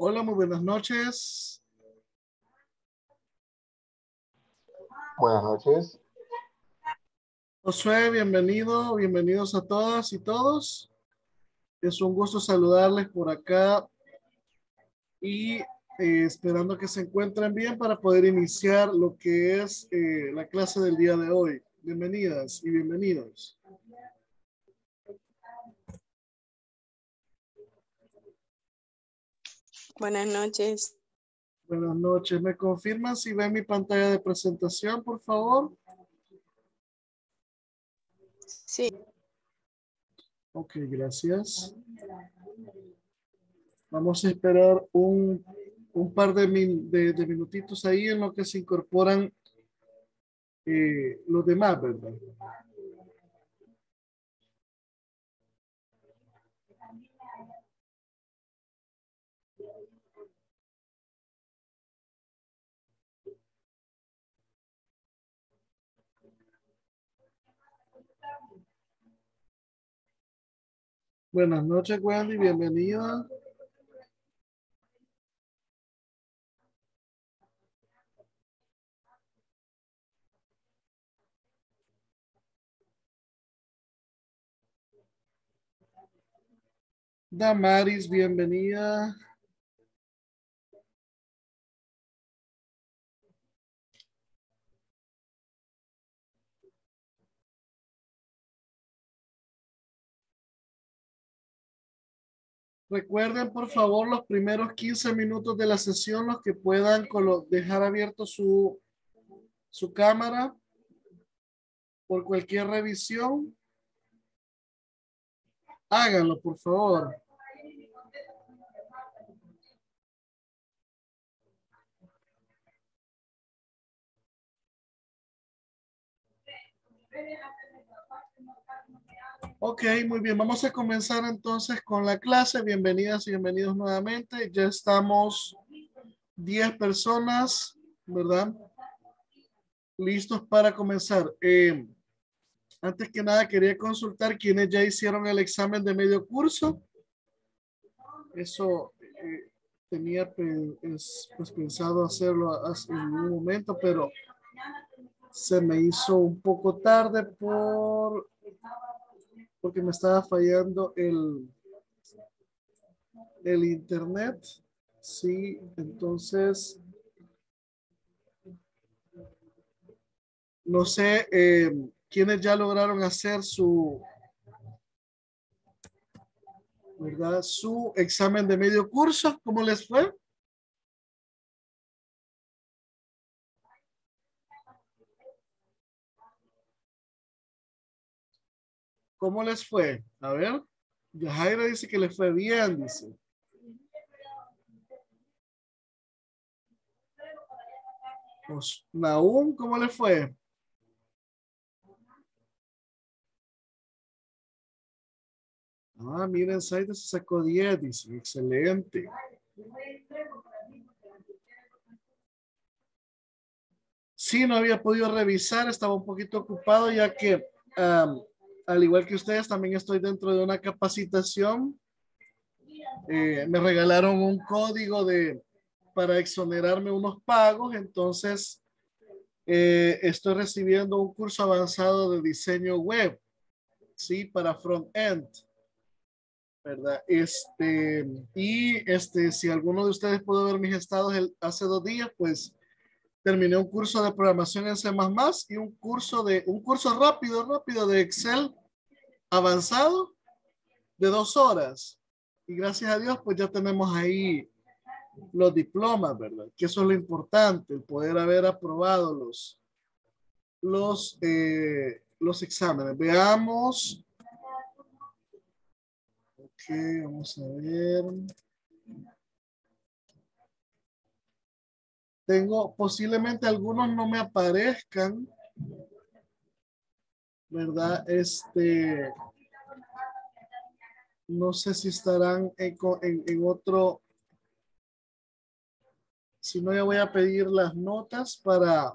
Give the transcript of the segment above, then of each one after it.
Hola, muy buenas noches. Buenas noches. Josué, bienvenido, bienvenidos a todas y todos. Es un gusto saludarles por acá y eh, esperando que se encuentren bien para poder iniciar lo que es eh, la clase del día de hoy. Bienvenidas y bienvenidos. Buenas noches. Buenas noches. ¿Me confirman si ven mi pantalla de presentación, por favor? Sí. Ok, gracias. Vamos a esperar un, un par de, min- de- de minutitos ahí en lo que se incorporan eh, los demás, ¿verdad? Buenas noches, Wendy, bienvenida. Damaris, bienvenida. Recuerden, por favor, los primeros 15 minutos de la sesión, los que puedan dejar abierto su, su cámara por cualquier revisión. Háganlo, por favor. Ok, muy bien. Vamos a comenzar entonces con la clase. Bienvenidas y bienvenidos nuevamente. Ya estamos 10 personas, ¿verdad? Listos para comenzar. Eh, antes que nada, quería consultar quienes ya hicieron el examen de medio curso. Eso eh, tenía pues, pensado hacerlo hace- en un momento, pero se me hizo un poco tarde por porque me estaba fallando el, el internet. Sí, entonces no sé eh, quiénes ya lograron hacer su verdad su examen de medio curso. ¿Cómo les fue? ¿Cómo les fue? A ver, Yajaira dice que le fue bien, dice. Pues, Nahum, ¿cómo le fue? Ah, miren, Saida se sacó 10, dice. Excelente. Sí, no había podido revisar, estaba un poquito ocupado ya que, al igual que ustedes, también estoy dentro de una capacitación. Eh, me regalaron un código de para exonerarme unos pagos, entonces eh, estoy recibiendo un curso avanzado de diseño web, sí, para front-end. ¿verdad? Este, y este, si alguno de ustedes pudo ver mis estados el- hace dos días, pues terminé un curso de programación en C++ y un curso de, un curso rápido, rápido de Excel avanzado de dos horas. Y gracias a Dios, pues ya tenemos ahí los diplomas, ¿verdad? Que eso es lo importante, el poder haber aprobado los, los, eh, los exámenes. Veamos. Ok, vamos a ver. Tengo, posiblemente algunos no me aparezcan, ¿verdad? Este, no sé si estarán en, en- en otro, si no, ya voy a pedir las notas para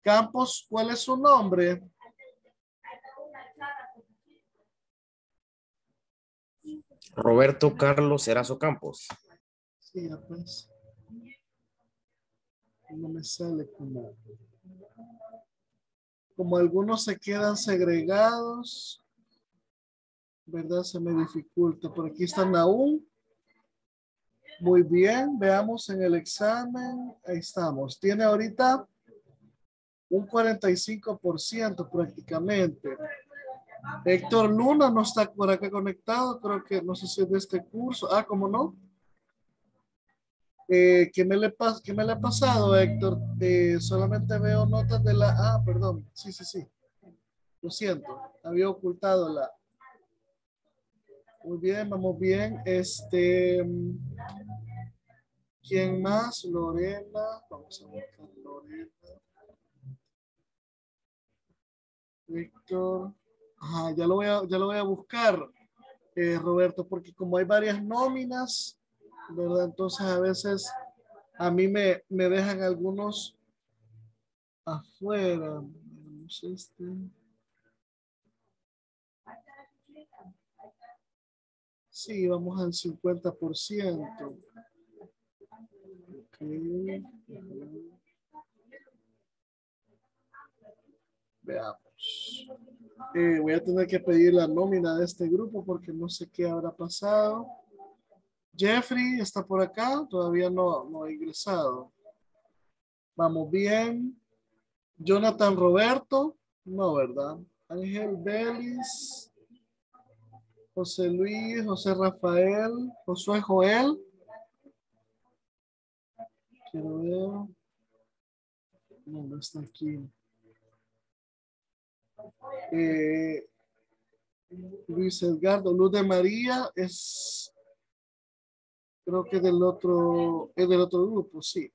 Campos, ¿cuál es su nombre? Roberto Carlos Erazo Campos. Sí, pues. No me sale como. Como algunos se quedan segregados, ¿verdad? Se me dificulta. Por aquí está Naúm. Muy bien, veamos en el examen. Ahí estamos. Tiene ahorita un 45% prácticamente. Héctor Luna no está por acá conectado, creo que no sé si es de este curso. Ah, ¿cómo no? Eh, ¿qué, me le ¿Qué me le ha pasado, Héctor? Eh, solamente veo notas de la... Ah, perdón. Sí, sí, sí. Lo siento. Había ocultado la... Muy bien, vamos bien. Este... ¿Quién más? Lorena. Vamos a buscar Lorena. Héctor. Ajá, ya lo voy a, ya lo voy a buscar, eh, Roberto, porque como hay varias nóminas, ¿verdad? Entonces a veces a mí me, me dejan algunos afuera. Este. Sí, vamos al 50%. Okay. Veamos. Eh, voy a tener que pedir la nómina de este grupo porque no sé qué habrá pasado. Jeffrey está por acá, todavía no, no ha ingresado. Vamos bien. Jonathan Roberto, no, ¿verdad? Ángel Belis, José Luis, José Rafael, Josué Joel. Quiero ver. No, no está aquí. Eh, Luis Edgardo, Luz de María es, creo que del otro, es del otro grupo, sí.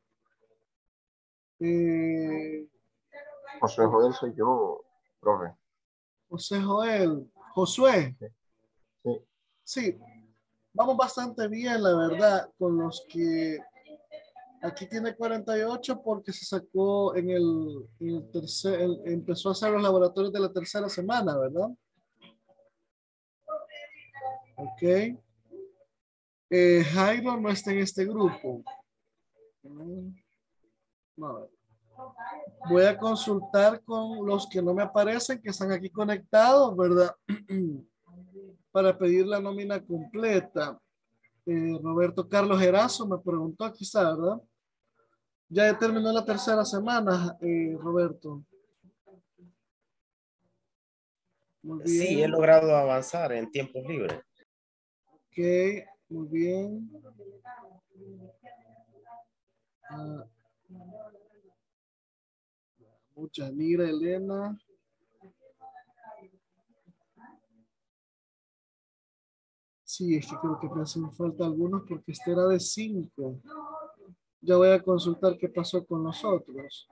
Eh, José Joel soy yo, profe. José Joel, Josué. Sí. Sí, vamos bastante bien, la verdad, con los que Aquí tiene 48 porque se sacó en el, tercer, empezó a hacer los laboratorios de la tercera semana, ¿verdad? Ok. Eh, Jairo no está en este grupo. Voy a consultar con los que no me aparecen, que están aquí conectados, ¿verdad? Para pedir la nómina completa. Eh, Roberto Carlos Erazo me preguntó, aquí está, ¿verdad? Ya terminó la tercera semana, eh, Roberto. Sí, he logrado avanzar en tiempos libres. Ok, muy bien. Ah, muchas, mira, Elena. Sí, es que creo que me hacen falta algunos porque este era de cinco. Ya voy a consultar qué pasó con nosotros.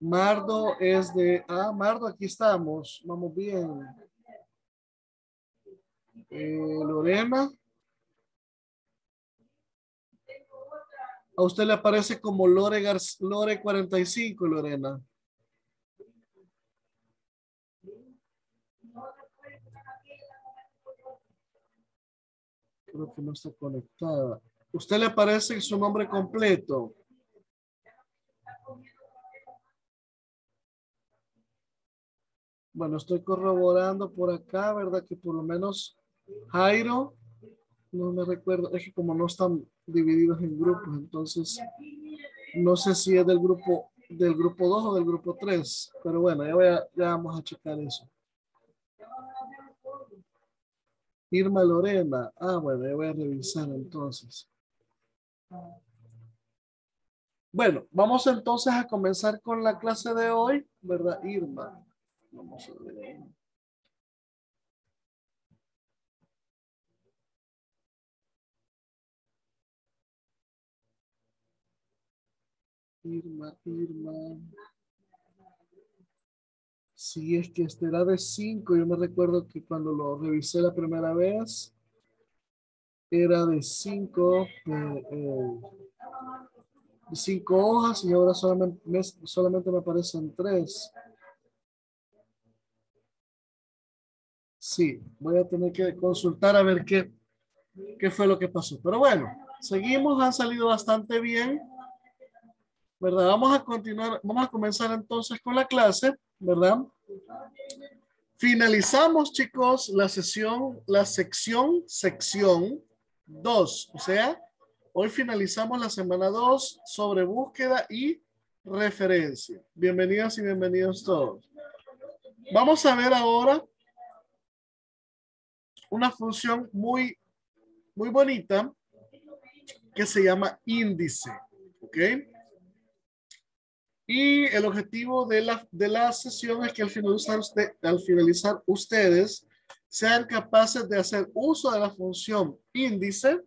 Mardo es de... Ah, Mardo, aquí estamos. Vamos bien. Eh, Lorena. A usted le aparece como Lore, Lore 45, Lorena. Creo que no está conectada. ¿Usted le aparece su nombre completo? Bueno, estoy corroborando por acá, ¿verdad? Que por lo menos Jairo, no me recuerdo, es que como no están divididos en grupos, entonces no sé si es del grupo del grupo 2 o del grupo 3, pero bueno, ya, voy a, ya vamos a checar eso. Irma Lorena, ah, bueno, ya voy a revisar entonces. Bueno, vamos entonces a comenzar con la clase de hoy, ¿verdad, Irma? Vamos a ver. Irma, Irma. Sí, es que este era de 5. Yo me recuerdo que cuando lo revisé la primera vez, era de cinco, eh, eh, cinco hojas y ahora solamente me, solamente me aparecen tres. Sí, voy a tener que consultar a ver qué, qué fue lo que pasó. Pero bueno, seguimos, han salido bastante bien. ¿Verdad? Vamos a continuar, vamos a comenzar entonces con la clase, ¿verdad? Finalizamos, chicos, la sesión, la sección, sección 2. O sea, hoy finalizamos la semana 2 sobre búsqueda y referencia. Bienvenidas y bienvenidos todos. Vamos a ver ahora una función muy, muy bonita que se llama índice. ¿Ok? Y el objetivo de la, de la sesión es que al finalizar, usted, al finalizar ustedes sean capaces de hacer uso de la función índice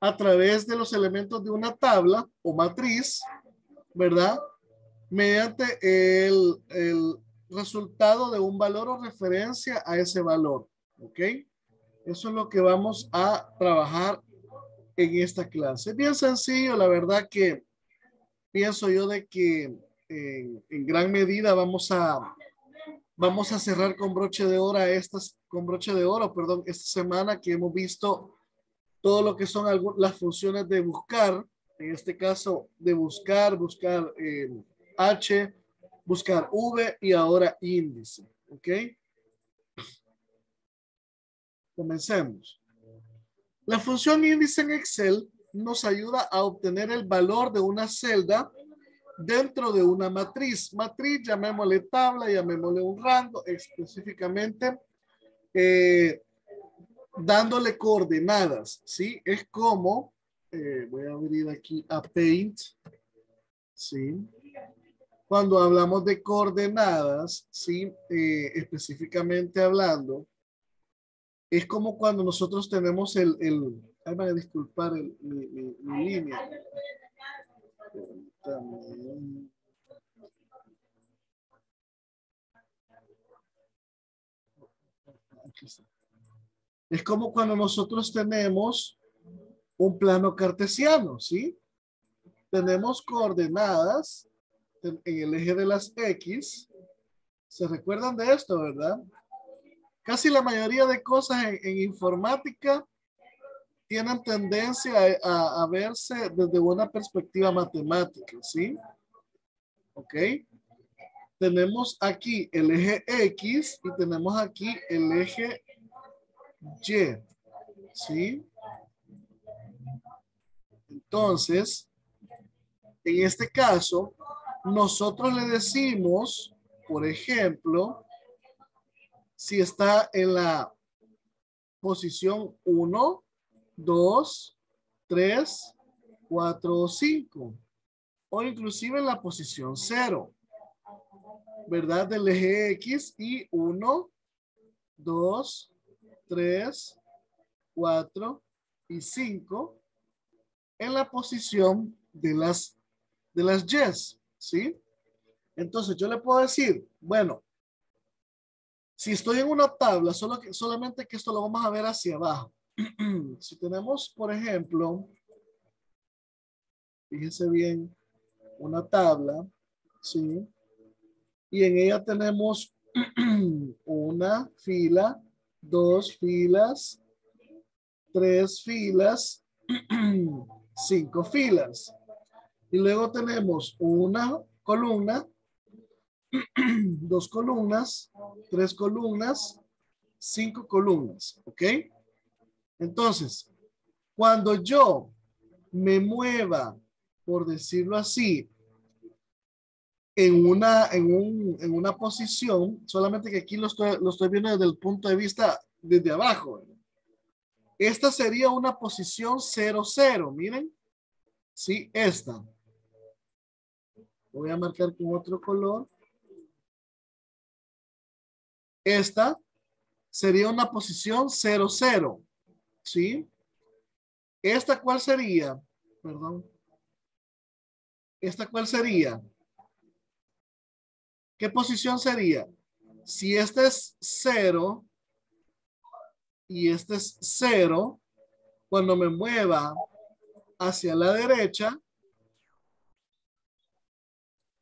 a través de los elementos de una tabla o matriz, ¿verdad? Mediante el, el resultado de un valor o referencia a ese valor, ¿ok? Eso es lo que vamos a trabajar en esta clase. Bien sencillo, la verdad que pienso yo de que en, gran medida vamos a vamos a cerrar con broche de oro estas con broche de oro, perdón, esta semana que hemos visto todo lo que son las funciones de buscar, en este caso de buscar, buscar eh, H, buscar V y ahora índice, ¿ok? Comencemos. La función índice en Excel nos ayuda a obtener el valor de una celda dentro de una matriz. Matriz, llamémosle tabla, llamémosle un rango, específicamente eh, dándole coordenadas, ¿sí? Es como, eh, voy a abrir aquí a Paint, ¿sí? Cuando hablamos de coordenadas, ¿sí? Eh, específicamente hablando, es como cuando nosotros tenemos el, el ay, a disculpar el, mi, mi, mi línea. Es como cuando nosotros tenemos un plano cartesiano, ¿sí? Tenemos coordenadas en el eje de las X. ¿Se recuerdan de esto, verdad? Casi la mayoría de cosas en, informática tienen tendencia a, verse desde una perspectiva matemática, ¿sí? ¿Ok? Tenemos aquí el eje X y tenemos aquí el eje Y, ¿sí? Entonces, en este caso, nosotros le decimos, por ejemplo, si está en la posición 1, 2, 3, 4 o 5. O inclusive en la posición 0. ¿Verdad? Del eje X y 1, 2, 3, 4 y 5 en la posición de las de las Y, ¿sí? Entonces yo le puedo decir, bueno, si estoy en una tabla, solo que, solamente que esto lo vamos a ver hacia abajo. si tenemos, por ejemplo, fíjense bien, una tabla, ¿sí? Y en ella tenemos una fila, dos filas, tres filas, cinco filas. Y luego tenemos una columna, dos columnas, tres columnas, cinco columnas, ¿ok? Entonces, cuando yo me mueva, por decirlo así, en una, en, un, en una posición, solamente que aquí lo estoy, lo estoy viendo desde el punto de vista desde abajo. Esta sería una posición 0, miren. Sí, esta. Voy a marcar con otro color. Esta sería una posición 0, ¿Sí? ¿Esta cuál sería? Perdón. ¿Esta cuál sería? ¿Qué posición sería? Si este es cero y este es cero, cuando me mueva hacia la derecha,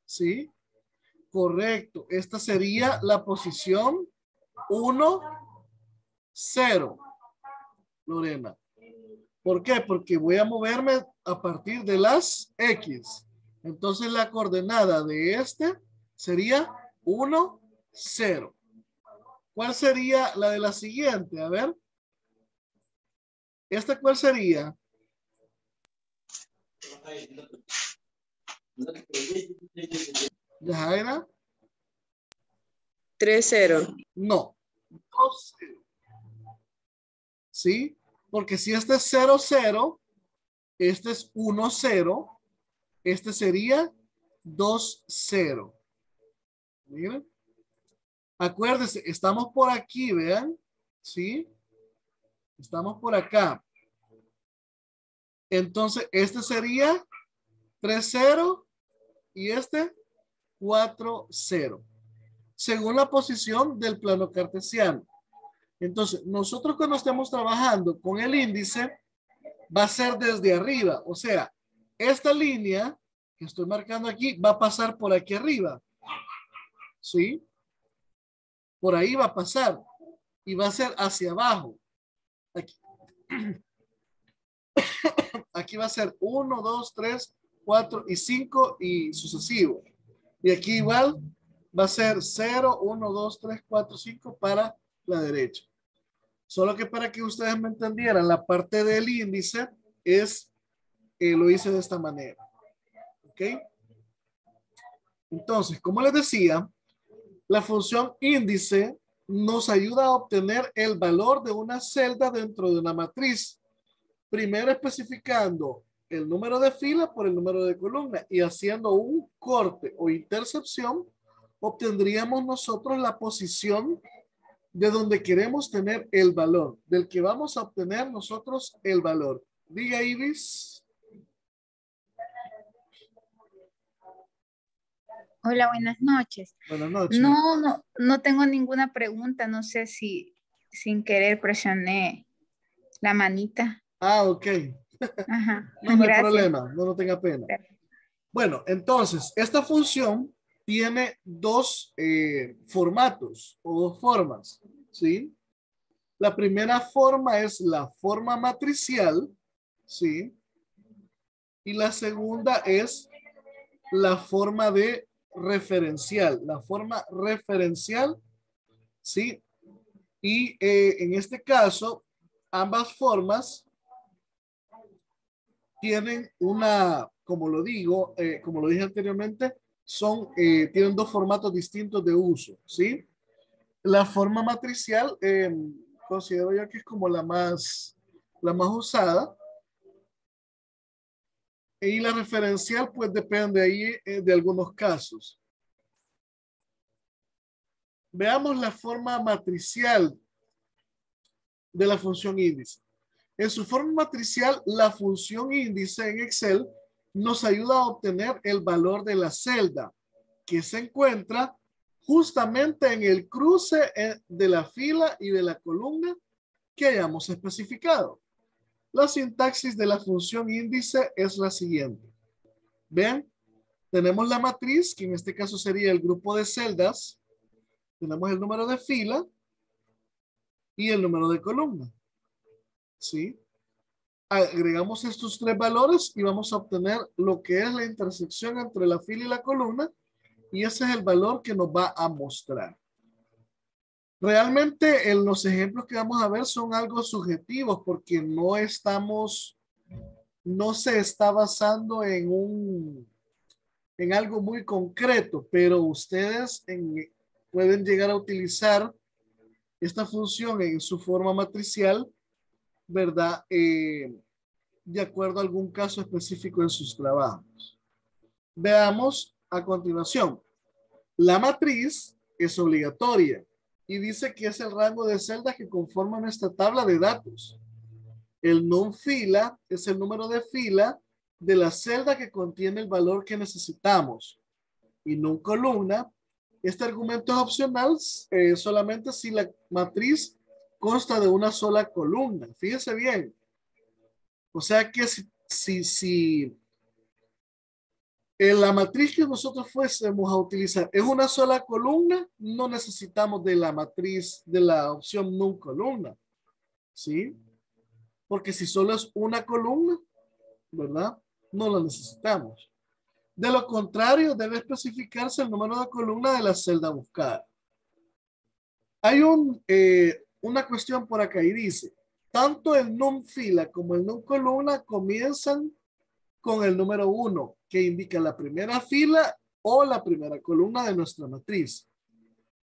¿sí? Correcto. Esta sería la posición 1 0. Lorena. ¿Por qué? Porque voy a moverme a partir de las X. Entonces la coordenada de este sería 1, 0. ¿Cuál sería la de la siguiente? A ver. ¿Esta cuál sería? Jaira. 3-0. No. 2-0. ¿Sí? Porque si este es 0-0, este es 1-0, este sería 2-0. Miren. Acuérdense, estamos por aquí, vean. ¿Sí? Estamos por acá. Entonces, este sería 3-0 y este 4-0. Según la posición del plano cartesiano. Entonces, nosotros cuando estemos trabajando con el índice, va a ser desde arriba. O sea, esta línea que estoy marcando aquí va a pasar por aquí arriba. ¿Sí? Por ahí va a pasar. Y va a ser hacia abajo. Aquí. Aquí va a ser 1, 2, 3, 4 y 5 y sucesivo. Y aquí igual va a ser 0, 1, 2, 3, 4, 5 para la derecha. Solo que para que ustedes me entendieran, la parte del índice es, eh, lo hice de esta manera. ¿Ok? Entonces, como les decía, la función índice nos ayuda a obtener el valor de una celda dentro de una matriz. Primero especificando el número de fila por el número de columna y haciendo un corte o intercepción, obtendríamos nosotros la posición de donde queremos tener el valor, del que vamos a obtener nosotros el valor. Diga Ibis. Hola, buenas noches. Buenas noches. No, no, no tengo ninguna pregunta. No sé si sin querer presioné la manita. Ah, ok. Ajá. no, no hay problema, no, no tenga pena. Bueno, entonces, esta función tiene dos eh, formatos o dos formas, ¿sí? La primera forma es la forma matricial, ¿sí? Y la segunda es la forma de referencial, la forma referencial, ¿sí? Y eh, en este caso, ambas formas tienen una, como lo digo, eh, como lo dije anteriormente, son, eh, tienen dos formatos distintos de uso, ¿sí? La forma matricial, eh, considero yo que es como la más, la más usada. Y la referencial, pues depende ahí eh, de algunos casos. Veamos la forma matricial de la función índice. En su forma matricial, la función índice en Excel nos ayuda a obtener el valor de la celda que se encuentra justamente en el cruce eh, de la fila y de la columna que hayamos especificado. La sintaxis de la función índice es la siguiente. Vean, tenemos la matriz, que en este caso sería el grupo de celdas. Tenemos el número de fila y el número de columna. ¿Sí? Agregamos estos tres valores y vamos a obtener lo que es la intersección entre la fila y la columna y ese es el valor que nos va a mostrar. Realmente en los ejemplos que vamos a ver son algo subjetivos porque no estamos, no se está basando en un, en algo muy concreto, pero ustedes pueden llegar a utilizar esta función en su forma matricial ¿verdad? Eh, de acuerdo a algún caso específico en sus trabajos. Veamos a continuación. La matriz es obligatoria y dice que es el rango de celdas que conforman nuestra tabla de datos. El non fila es el número de fila de la celda que contiene el valor que necesitamos. Y non columna, este argumento es opcional eh, solamente si la matriz consta de una sola columna. Fíjese bien. O sea que si, si, si en la matriz que nosotros fuésemos a utilizar es una sola columna, no necesitamos de la matriz de la opción no columna. ¿Sí? Porque si solo es una columna, ¿verdad? No la necesitamos. De lo contrario, debe especificarse el número de columna de la celda buscada. Hay un, eh, una cuestión por acá y dice, tanto el num fila como el num columna comienzan con el número uno, que indica la primera fila o la primera columna de nuestra matriz.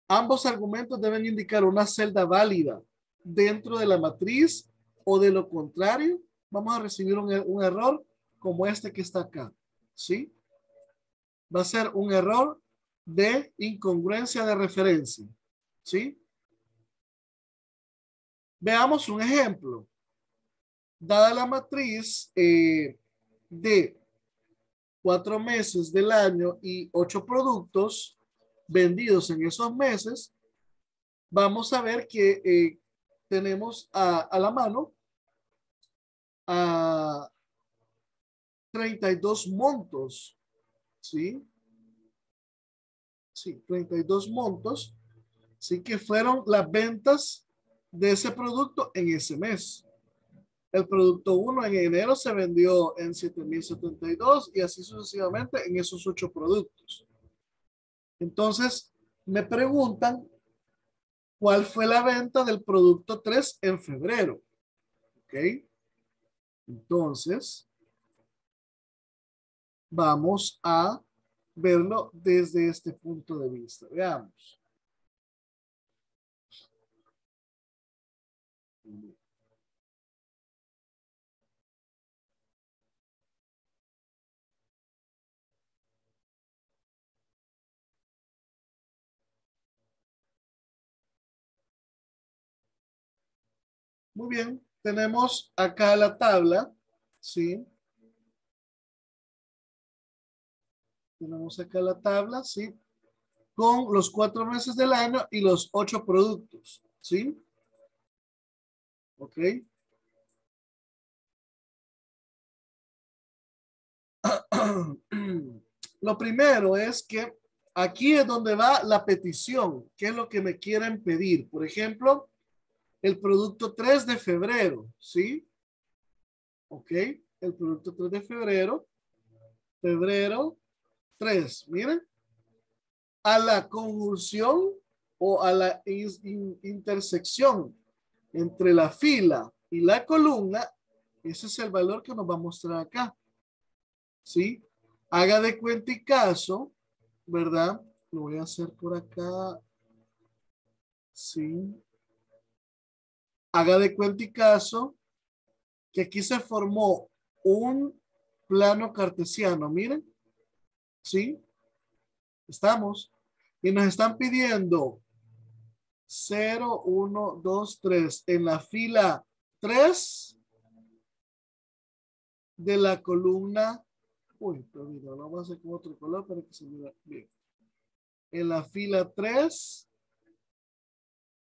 Ambos argumentos deben indicar una celda válida dentro de la matriz o de lo contrario, vamos a recibir un, un error como este que está acá. ¿Sí? Va a ser un error de incongruencia de referencia. ¿Sí? Veamos un ejemplo. Dada la matriz eh, de cuatro meses del año y ocho productos vendidos en esos meses, vamos a ver que eh, tenemos a, a, la mano a 32 montos, ¿sí? Sí, 32 montos, sí que fueron las ventas de ese producto en ese mes. El producto 1 en enero se vendió en 7072 y así sucesivamente en esos ocho productos. Entonces, me preguntan cuál fue la venta del producto 3 en febrero. ¿Ok? Entonces, vamos a verlo desde este punto de vista. Veamos. Muy bien, tenemos acá la tabla, ¿sí? Tenemos acá la tabla, ¿sí? Con los cuatro meses del año y los ocho productos, ¿sí? Ok. Lo primero es que aquí es donde va la petición, qué es lo que me quieren pedir. Por ejemplo, el producto 3 de febrero, ¿sí? Ok, el producto 3 de febrero, febrero 3, miren, a la conjunción o a la intersección entre la fila y la columna, ese es el valor que nos va a mostrar acá. ¿Sí? Haga de cuenta y caso, ¿verdad? Lo voy a hacer por acá. Sí. Haga de cuenta y caso que aquí se formó un plano cartesiano, miren. ¿Sí? Estamos. Y nos están pidiendo 0, 1, 2, 3 en la fila 3 de la columna. Uy, lo vamos a hacer con otro color para que se vea bien. En la fila 3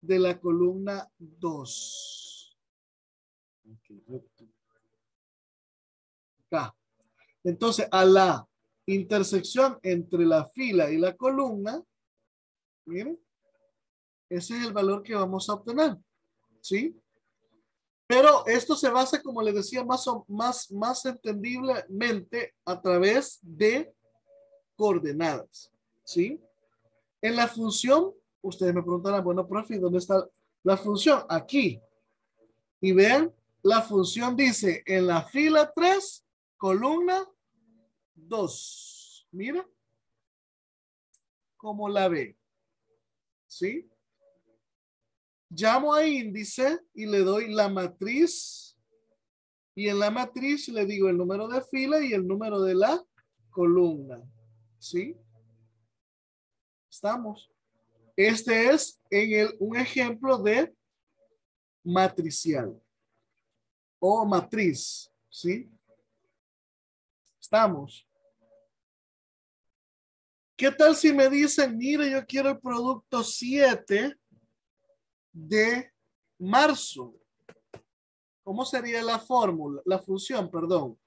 de la columna 2. Acá. Entonces, a la intersección entre la fila y la columna, miren, ese es el valor que vamos a obtener. ¿Sí? Pero esto se basa, como les decía, más, o, más, más entendiblemente a través de coordenadas. ¿Sí? En la función, ustedes me preguntarán, bueno, profe, ¿dónde está la función? Aquí. Y vean, la función dice en la fila 3, columna 2. Mira. ¿Cómo la ve? ¿Sí? Llamo a índice y le doy la matriz. Y en la matriz le digo el número de fila y el número de la columna. ¿Sí? Estamos. Este es un ejemplo de matricial o matriz. ¿Sí? Estamos. ¿Qué tal si me dicen, mire, yo quiero el producto 7 de marzo. ¿Cómo sería la fórmula, la función, perdón?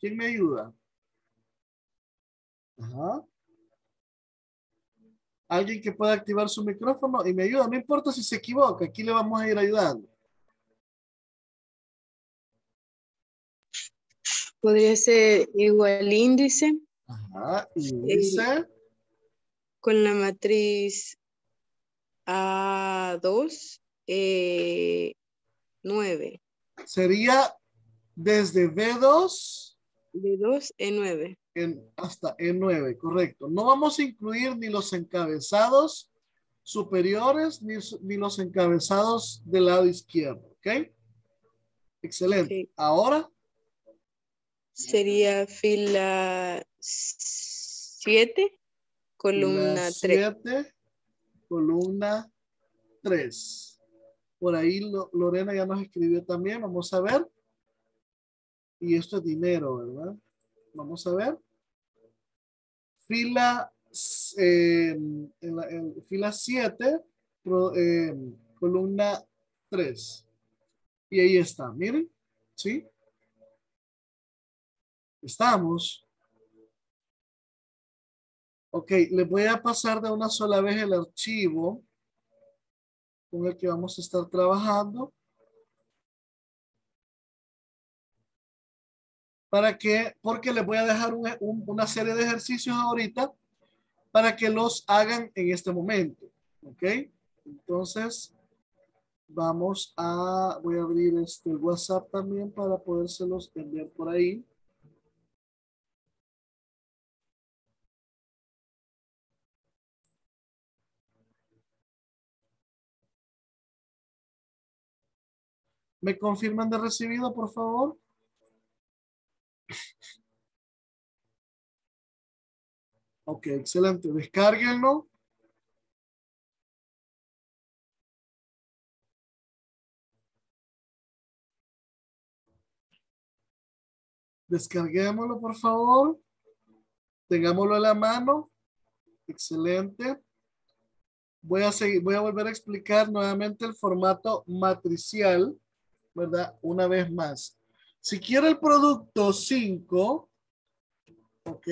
¿Quién me ayuda? Ajá. Alguien que pueda activar su micrófono y me ayuda. No importa si se equivoca, aquí le vamos a ir ayudando. Podría ser igual índice. Ajá, índice. con la matriz A2, eh, 9. Sería desde B2. B2, E9. En, hasta E9, correcto. No vamos a incluir ni los encabezados superiores ni, ni los encabezados del lado izquierdo, ¿ok? Excelente. Ahora. Sería fila 7, columna 3. 7, columna 3. Por ahí Lorena ya nos escribió también. Vamos a ver. Y esto es dinero, ¿verdad? Vamos a ver. Fila, eh, fila 7, eh, columna 3. Y ahí está, miren. ¿Sí? Estamos. Ok, les voy a pasar de una sola vez el archivo con el que vamos a estar trabajando. Para que, porque les voy a dejar una serie de ejercicios ahorita para que los hagan en este momento. ¿Ok? Entonces, vamos a, voy a abrir este WhatsApp también para podérselos enviar por ahí. ¿Me confirman de recibido, por favor? Ok, excelente. Descárguenlo. Descarguémoslo, por favor. Tengámoslo en la mano. Excelente. Voy a seguir, voy a volver a explicar nuevamente el formato matricial ¿verdad? Una vez más. Si quiere el producto 5, ok,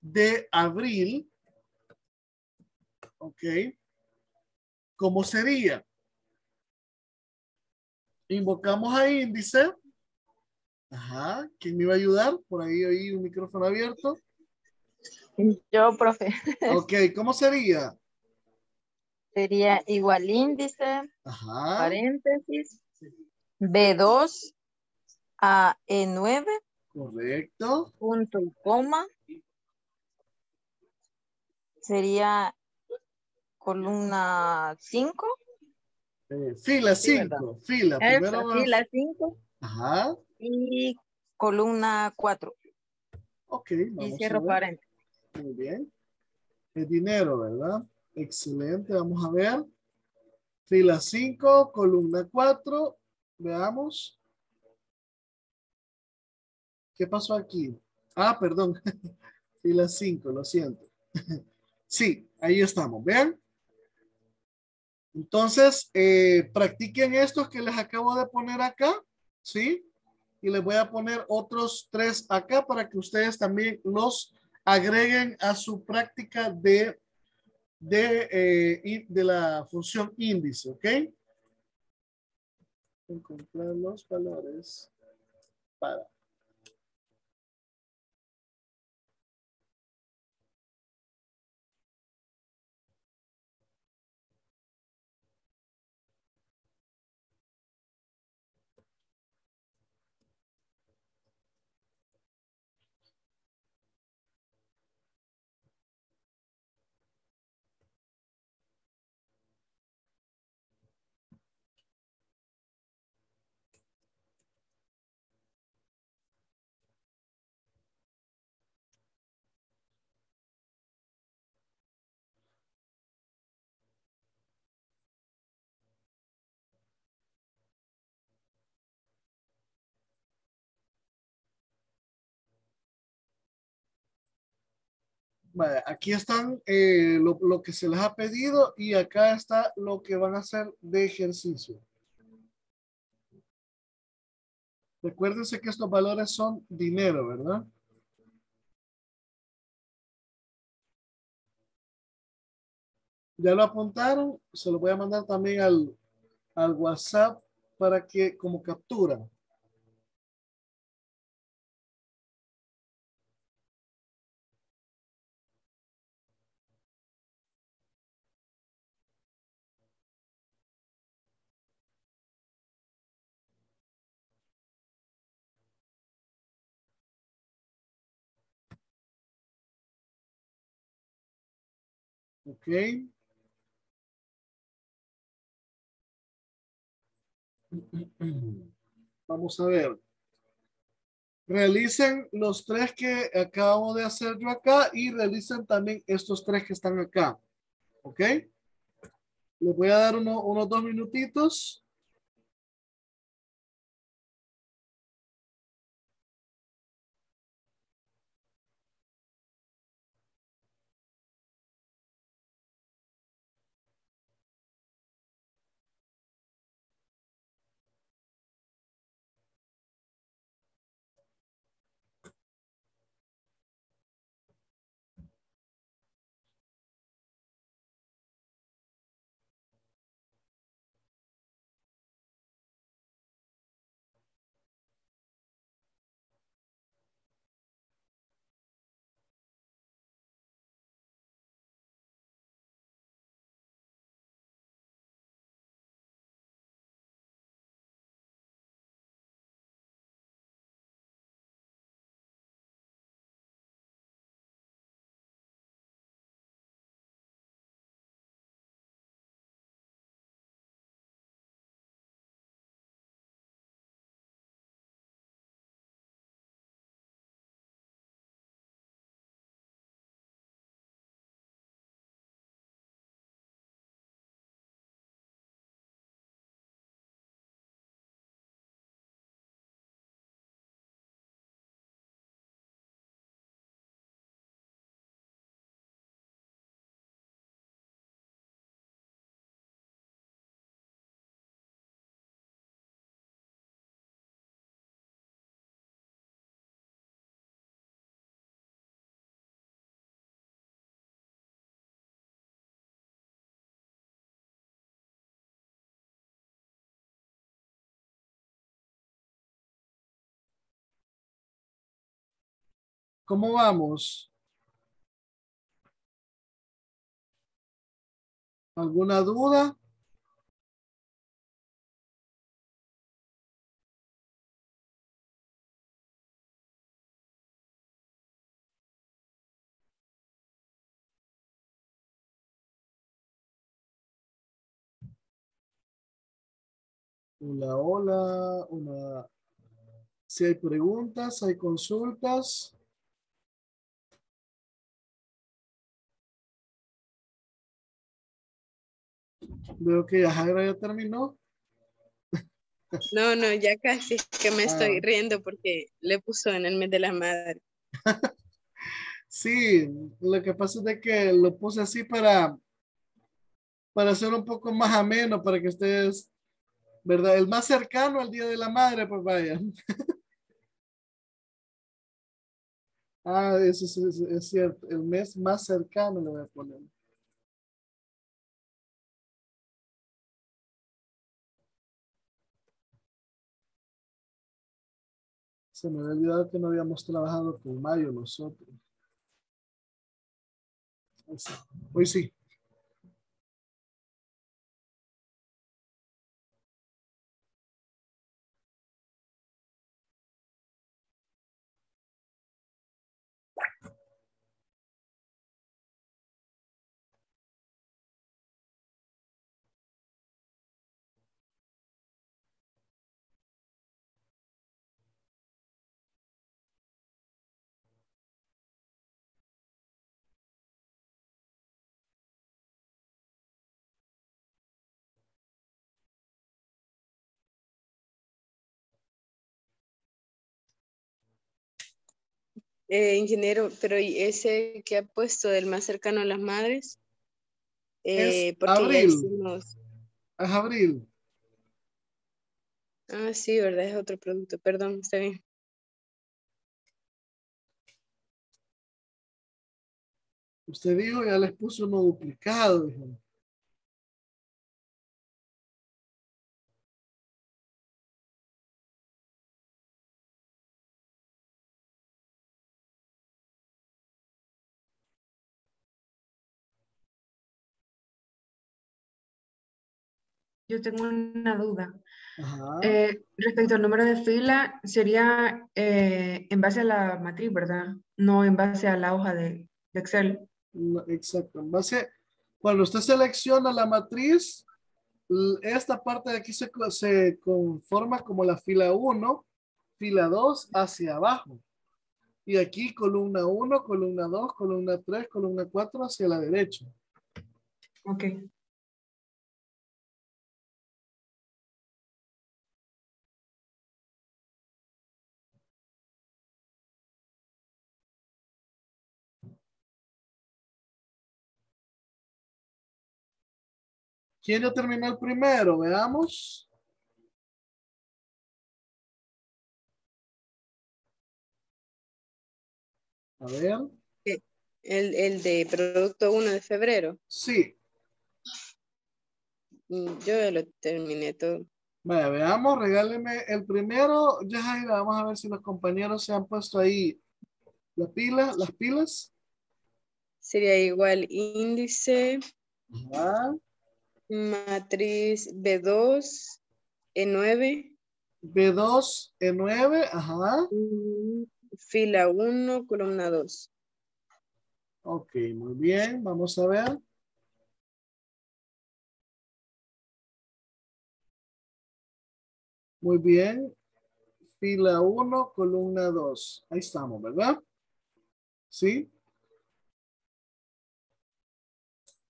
de abril, ok, ¿cómo sería? Invocamos a índice. Ajá, ¿quién me iba a ayudar? Por ahí hay un micrófono abierto. Yo, profe. Ok, ¿cómo sería? Sería igual índice, Ajá. paréntesis, B2 a E9. Correcto. Punto y coma. Sería columna 5. Eh, fila 5. fila. Primero fila 5. Ajá. Y columna 4. Ok. y cierro paréntesis. Muy bien. El dinero, ¿verdad? Excelente. Vamos a ver. Fila 5, columna 4 Veamos. ¿Qué pasó aquí? Ah, perdón. Fila 5, lo siento. sí, ahí estamos. Vean. Entonces, eh, practiquen estos que les acabo de poner acá. ¿Sí? Y les voy a poner otros tres acá para que ustedes también los agreguen a su práctica de, de, eh, de la función índice. ¿Ok? encontrar los valores para aquí están eh, lo, que se les ha pedido y acá está lo que van a hacer de ejercicio. Recuérdense que estos valores son dinero, ¿verdad? Ya lo apuntaron, se lo voy a mandar también al, al WhatsApp para que como captura. Ok. Vamos a ver. Realicen los tres que acabo de hacer yo acá y realicen también estos tres que están acá. ¿Ok? Les voy a dar unos dos minutitos. ¿Cómo vamos? ¿Alguna duda? Hola, hola, una... Si hay preguntas, hay consultas. Veo que ya ya terminó. No, no, ya casi que me estoy Ah. riendo porque le puso en el mes de la madre. Sí, lo que pasa es de que lo puse así para, para hacer un poco más ameno, para que ustedes, ¿verdad? El más cercano al Día de la Madre, pues vaya. Ah, eso sí, es, es cierto. El mes más cercano le voy a poner. Se me había olvidado que no habíamos trabajado con mayo nosotros. Hoy sí. Eh, ingeniero, pero ¿y ese que ha puesto del más cercano a las madres? Eh, Es abril. hicimos- Es abril. Ah, sí, ¿verdad? Es otro producto. Perdón, está bien. Usted dijo, ya les puso uno duplicado. dijo. Yo tengo una duda. Eh, respecto al número de fila, sería eh, en base a la matriz, ¿verdad? No en base a la hoja de, Excel. exacto, en base, cuando usted selecciona la matriz, esta parte de aquí se, se conforma como la fila 1, fila 2 hacia abajo. Y aquí columna 1, columna 2, columna 3, columna 4 hacia la derecha. Ok. ¿Quién ya terminó el primero? Veamos. A ver. El, el de producto 1 de febrero. Sí. Mm, yo ya lo terminé todo. Vaya, veamos, regáleme el primero. Ya, vamos a ver si los compañeros se han puesto ahí la pila, las pilas. Sería igual índice. Matriz B2, E9. B2, E9, ajá. Mm, fila 1, columna 2. Ok, muy bien. Vamos a ver. Muy bien. Fila 1, columna 2. Ahí estamos, ¿verdad? ¿Sí?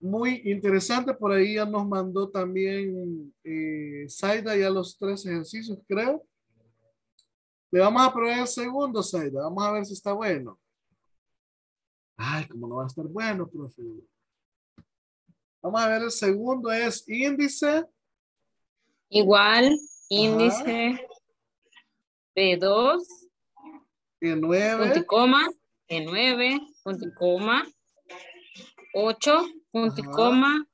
Muy interesante. Por ahí ya nos mandó también eh, Saida ya los tres ejercicios, creo. Le vamos a probar el segundo, Saida. Vamos a ver si está bueno. Ay, como no va a estar bueno, profe. Vamos a ver el segundo es índice. Igual, índice P2. E9. Punto y coma. E9. Punto y coma. 8. Punto y coma.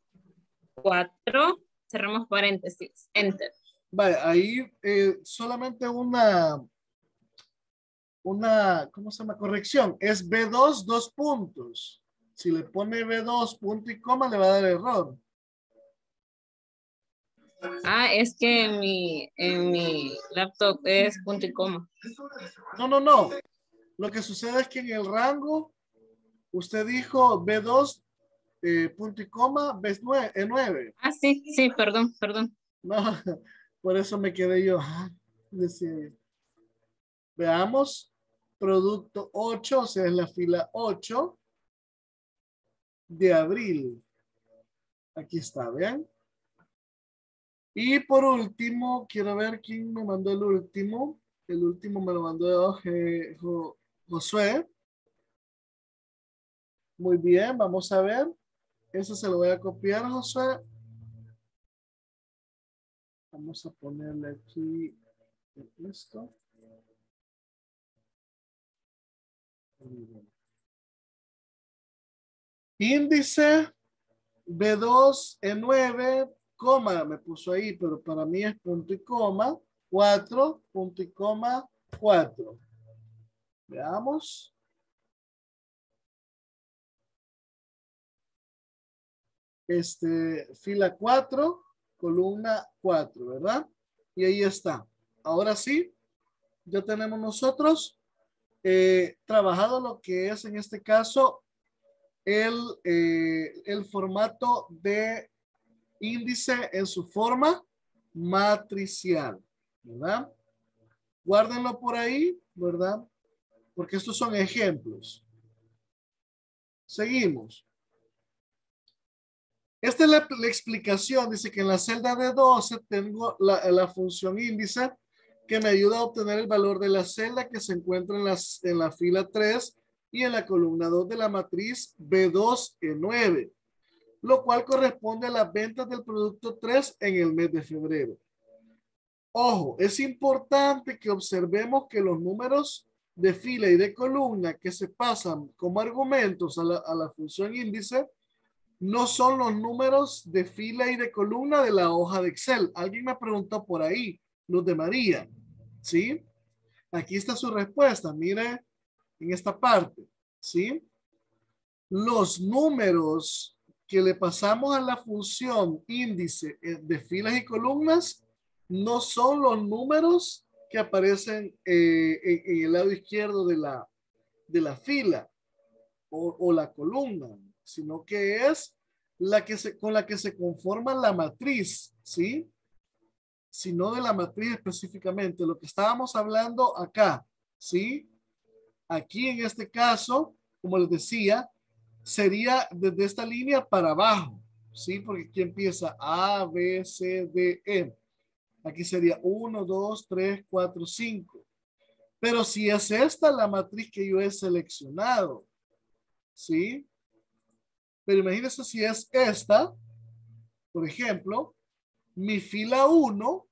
4. Cerramos paréntesis. Enter. Vale, ahí eh, solamente una una, ¿cómo se llama? Corrección. Es B2, dos puntos. Si le pone B2, punto y coma, le va a dar error. Ah, es que en mi, en mi laptop es punto y coma. No, no, no. Lo que sucede es que en el rango, usted dijo B2, eh, punto y coma, B9, E9. Ah, sí, sí, perdón, perdón. No, por eso me quedé yo. Veamos producto 8, o sea, es la fila 8 de abril. Aquí está, vean. Y por último, quiero ver quién me mandó el último. El último me lo mandó eh, Josué. Muy bien, vamos a ver. Eso se lo voy a copiar, Josué. Vamos a ponerle aquí esto. Índice B2 E9, coma, me puso ahí, pero para mí es punto y coma, 4, punto y coma, 4. Veamos. Este, fila 4, columna 4, ¿verdad? Y ahí está. Ahora sí, ya tenemos nosotros eh, trabajado lo que es en este caso el, eh, el formato de índice en su forma matricial, ¿verdad? Guárdenlo por ahí, ¿verdad? Porque estos son ejemplos. Seguimos. Esta es la, explicación. Dice que en la celda de 12 tengo la, la función índice que me ayuda a obtener el valor de la celda que se encuentra en, la fila 3 y en la columna 2 de la matriz B2E9, lo cual corresponde a las ventas del producto 3 en el mes de febrero. Ojo, es importante que observemos que los números de fila y de columna que se pasan como argumentos a la función índice no son los números de fila y de columna de la hoja de Excel. Alguien me preguntó por ahí, los de María. ¿Sí? Aquí está su respuesta. Mire en esta parte. ¿Sí? Los números que le pasamos a la función índice eh, de filas y columnas no son los números que aparecen eh, en, el lado izquierdo de la, de la fila o, o, la columna, sino que es la que se, con la que se conforma la matriz, ¿sí? Sino de la matriz específicamente, lo que estábamos hablando acá, ¿sí? Aquí en este caso, como les decía, sería desde esta línea para abajo, ¿sí? Porque aquí empieza A, B, C, D, E. Aquí sería 1, 2, 3, 4, 5. Pero si es esta la matriz que yo he seleccionado, ¿sí? Pero imagínense si es esta, por ejemplo, mi fila 1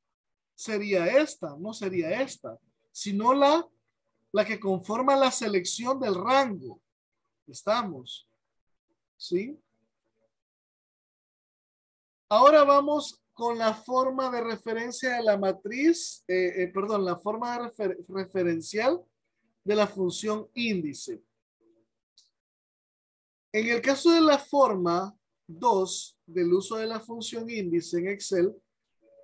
sería esta, no sería esta, sino la, la que conforma la selección del rango. Estamos. ¿Sí? Ahora vamos con la forma de referencia de la matriz, eh, eh, perdón, la forma referencial de la función índice. En el caso de la forma 2 del uso de la función índice en Excel,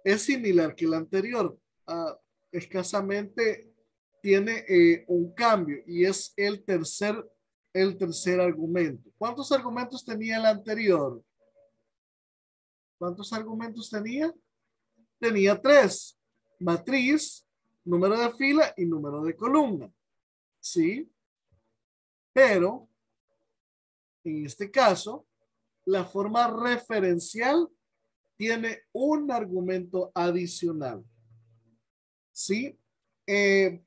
es similar que la anterior. Ah, escasamente tiene eh, un cambio y es el tercer el tercer argumento. ¿Cuántos argumentos tenía el anterior? ¿Cuántos argumentos tenía? Tenía tres. Matriz, número de fila y número de columna. ¿Sí? Pero, en este caso, la forma referencial tiene un argumento adicional. ¿Sí? Eh,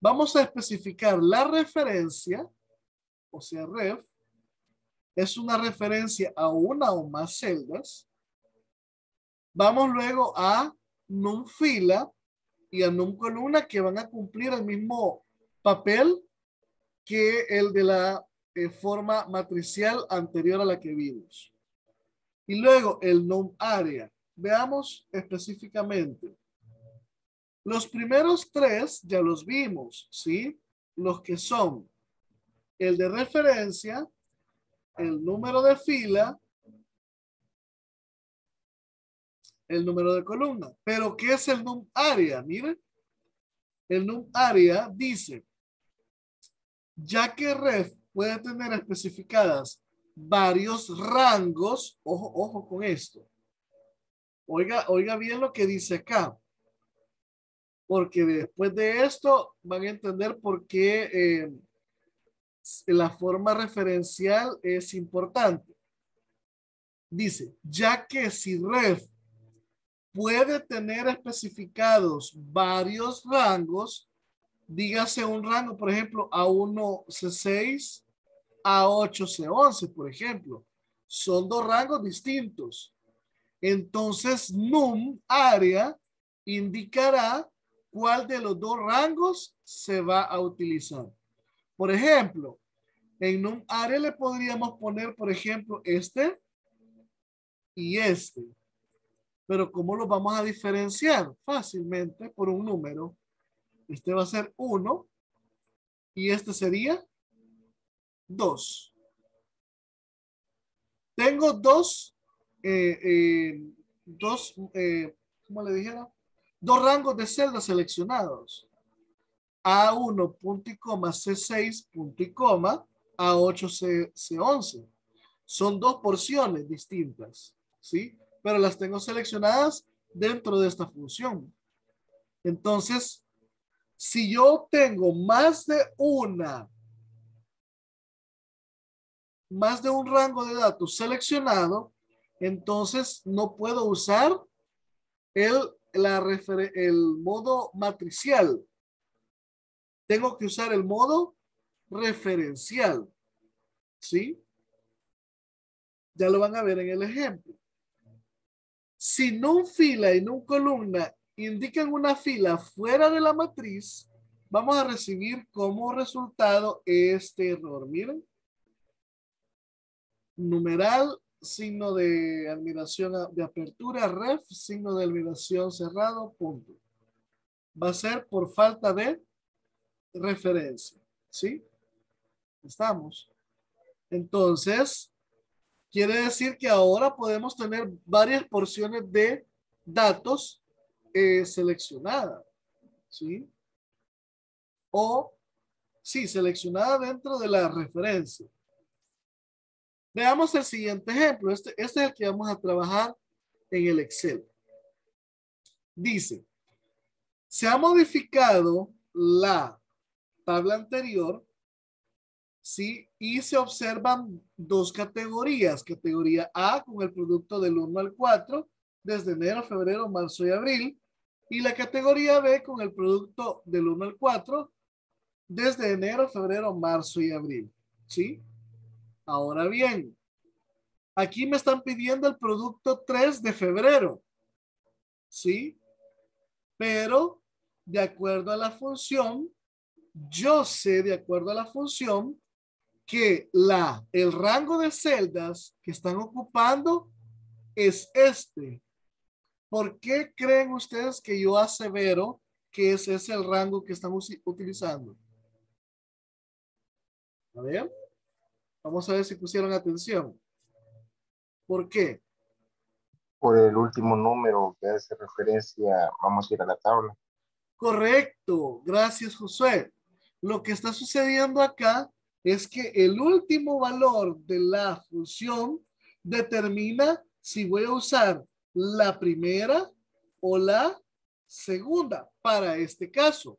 Vamos a especificar la referencia, o sea, ref, es una referencia a una o más celdas. Vamos luego a num fila y a num columna que van a cumplir el mismo papel que el de la eh, forma matricial anterior a la que vimos. Y luego el num área. Veamos específicamente. Los primeros tres ya los vimos, ¿sí? Los que son el de referencia, el número de fila, el número de columna. Pero ¿qué es el num área? Miren, el num área dice, ya que ref puede tener especificadas varios rangos, ojo, ojo con esto. Oiga, oiga bien lo que dice acá porque después de esto van a entender por qué eh, la forma referencial es importante. Dice, ya que si ref puede tener especificados varios rangos, dígase un rango, por ejemplo, A1 C6, A8 C11, por ejemplo. Son dos rangos distintos. Entonces, num área indicará cuál de los dos rangos se va a utilizar. Por ejemplo, en un área le podríamos poner, por ejemplo, este y este. Pero ¿cómo lo vamos a diferenciar? Fácilmente por un número. Este va a ser 1 y este sería 2. Tengo dos, eh, eh, dos, eh, ¿cómo le dijera? dos rangos de celdas seleccionados. A1 punto y coma, C6 punto y coma, A8 C, C11. Son dos porciones distintas, ¿sí? Pero las tengo seleccionadas dentro de esta función. Entonces, si yo tengo más de una, más de un rango de datos seleccionado, entonces no puedo usar el modo matricial. Tengo que usar el modo referencial. ¿Sí? Ya lo van a ver en el ejemplo. Si no fila y no columna indican una fila fuera de la matriz, vamos a recibir como resultado este error. Miren. Numeral signo de admiración de apertura, ref, signo de admiración cerrado, punto. Va a ser por falta de referencia. ¿Sí? Estamos. Entonces, quiere decir que ahora podemos tener varias porciones de datos eh, seleccionadas. ¿Sí? O, sí, seleccionada dentro de la referencia. Veamos el siguiente ejemplo. Este, este es el que vamos a trabajar en el Excel. Dice, se ha modificado la tabla anterior, ¿sí? Y se observan dos categorías. Categoría A con el producto del 1 al 4, desde enero, febrero, marzo y abril. Y la categoría B con el producto del 1 al 4, desde enero, febrero, marzo y abril. ¿Sí? Ahora bien, aquí me están pidiendo el producto 3 de febrero. ¿Sí? Pero de acuerdo a la función, yo sé de acuerdo a la función que la, el rango de celdas que están ocupando es este. ¿Por qué creen ustedes que yo asevero que ese es el rango que estamos utilizando? A ver, vamos a ver si pusieron atención. ¿Por qué? Por el último número que hace referencia, vamos a ir a la tabla. Correcto, gracias Josué. Lo que está sucediendo acá es que el último valor de la función determina si voy a usar la primera o la segunda para este caso.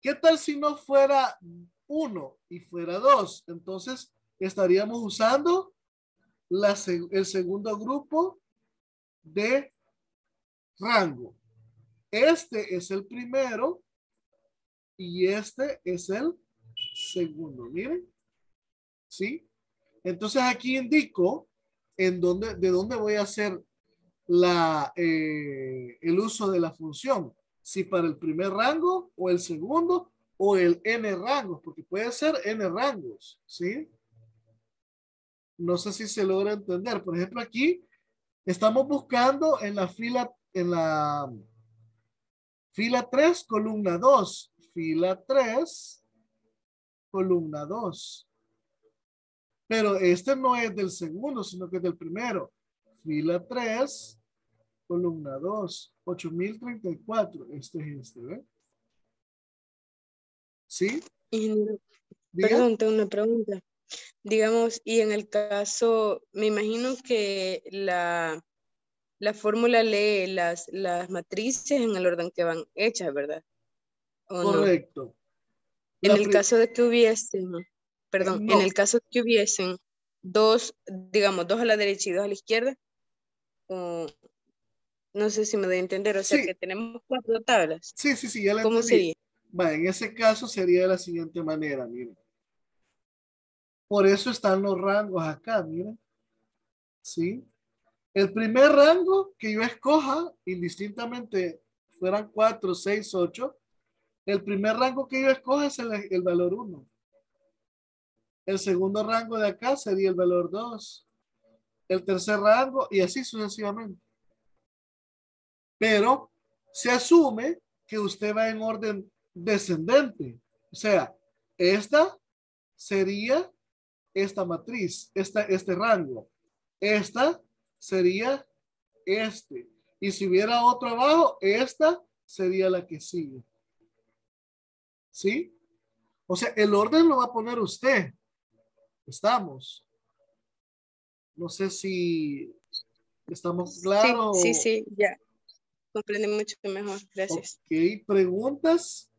¿Qué tal si no fuera uno y fuera dos? Entonces estaríamos usando el segundo grupo de rango. Este es el primero y este es el segundo. Miren. ¿Sí? Entonces aquí indico en dónde, de dónde voy a hacer la, eh, el uso de la función. Si para el primer rango o el segundo o el n rangos, porque puede ser n rangos. ¿Sí? No sé si se logra entender. Por ejemplo, aquí estamos buscando en la fila, en la Fila 3, columna 2. Fila 3, columna 2. Pero este no es del segundo, sino que es del primero. Fila 3, columna 2. 8034. Este es este, ¿ve? ¿Sí? perdón, tengo una pregunta. Digamos, y en el caso, me imagino que la la fórmula lee las, las matrices en el orden que van hechas, ¿verdad? Correcto. En el caso de que hubiesen, perdón, en el caso de que hubiesen dos, digamos, dos a la derecha y dos a la izquierda, no sé si me doy a entender, o sea que tenemos cuatro tablas. Sí, sí, sí, ya la ¿Cómo sería? Va, en ese caso sería de la siguiente manera, miren. Por eso están los rangos acá, miren. ¿Sí? El primer rango que yo escoja, indistintamente fueran 4, 6, 8, el primer rango que yo escoja es el, valor 1. El segundo rango de acá sería el valor 2. El tercer rango y así sucesivamente. Pero se asume que usted va en orden descendente. O sea, esta sería esta matriz, esta, este rango. Esta sería este. Y si hubiera otro abajo, esta sería la que sigue. ¿Sí? O sea, el orden lo va a poner usted. Estamos. No sé si estamos claros. Sí, sí, ya. Comprende mucho mejor. Gracias. Ok, preguntas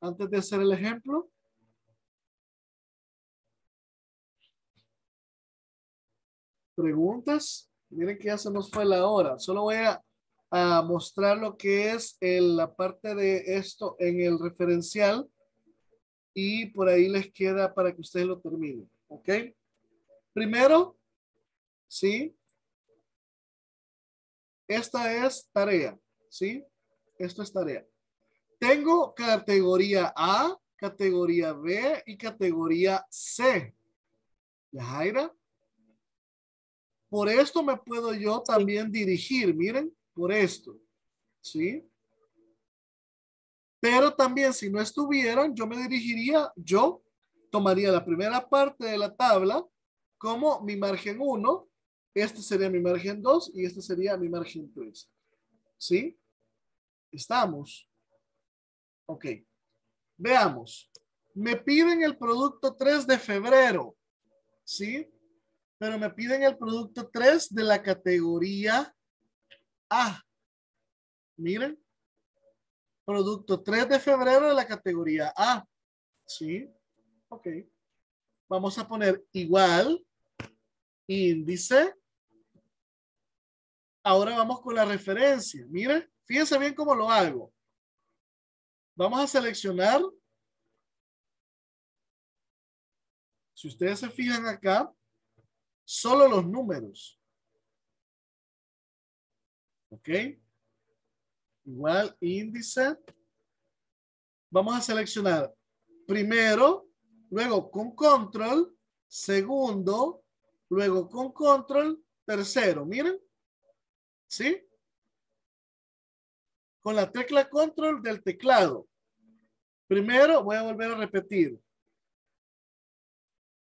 antes de hacer el ejemplo. ¿Preguntas? Miren que ya se nos fue la hora. Solo voy a, mostrar lo que es la parte de esto en el referencial y por ahí les queda para que ustedes lo terminen. ¿Ok? Primero, ¿sí? Esta es tarea, ¿sí? Esto es tarea. Tengo categoría A, categoría B y categoría C. Jaira? Por esto me puedo yo también dirigir, miren, por esto, ¿sí? Pero también si no estuvieran, yo me dirigiría, yo tomaría la primera parte de la tabla como mi margen 1, este sería mi margen 2 y este sería mi margen 3. ¿Sí? Estamos. Ok. Veamos. Me piden el producto 3 de febrero. ¿Sí? Pero me piden el producto 3 de la categoría A. Miren. Producto 3 de febrero de la categoría A. ¿Sí? Ok. Vamos a poner igual índice. Ahora vamos con la referencia. Miren, fíjense bien cómo lo hago. Vamos a seleccionar. Si ustedes se fijan acá, solo los números. ¿Ok? Igual índice. Vamos a seleccionar primero, luego con control, segundo, luego con control, tercero. Miren. ¿Sí? Con la tecla control del teclado. Primero voy a volver a repetir.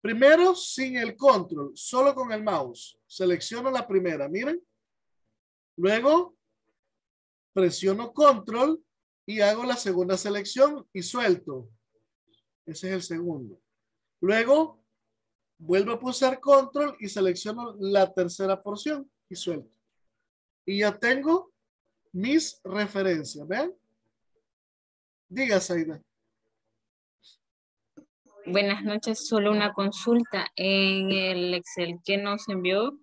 Primero sin el control, solo con el mouse. Selecciono la primera, miren. Luego presiono control y hago la segunda selección y suelto. Ese es el segundo. Luego vuelvo a pulsar control y selecciono la tercera porción y suelto. Y ya tengo mis referencias. ¿Ven? Diga, Saida. Buenas noches, solo una consulta. En el Excel que nos envió,